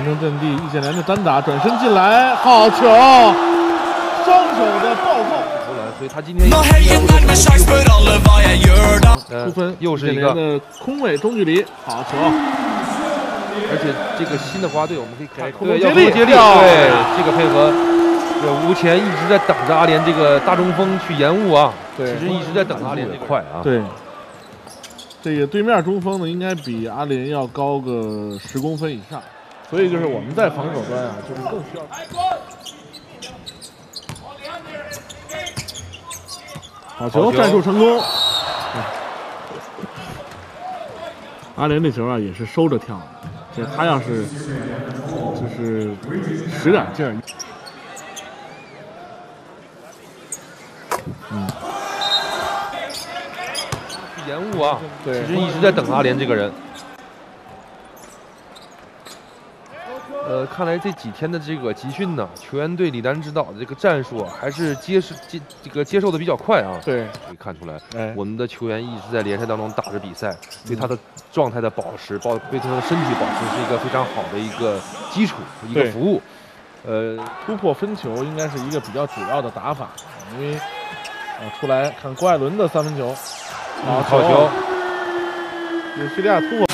形成阵地，易建联的单打转身进来，好球，双手的暴扣，所以他今天 da. 呃出分，又是一个，的空位中距离，好球，而且这个新的花队我们可以看给，空对，中接力。要空中接力，漂对这个配合，这吴前一直在等着阿联这个大中锋去延误啊，对。其实一直在等阿联这个快啊，对，这个对面中锋呢，应该比阿联要高个十公分以上，所以就是我们在防守端啊，就是更需要。好球，好球战术成功。阿联这球啊，也是收着跳的，这他要是就是使点劲儿，去延误啊，对其实一直在等阿联这个人。呃，看来这几天的这个集训呢，球员对李丹指导的这个战术啊，还是接受接这个接受的比较快啊。对，可以看出来，哎，我们的球员一直在联赛当中打着比赛，对他的状态的保持，包对他的身体保持是一个非常好的一个基础，一个服务。呃，突破分球应该是一个比较主要的打法，因为啊，出来看郭艾伦的三分球，好好球，有叙利亚突破。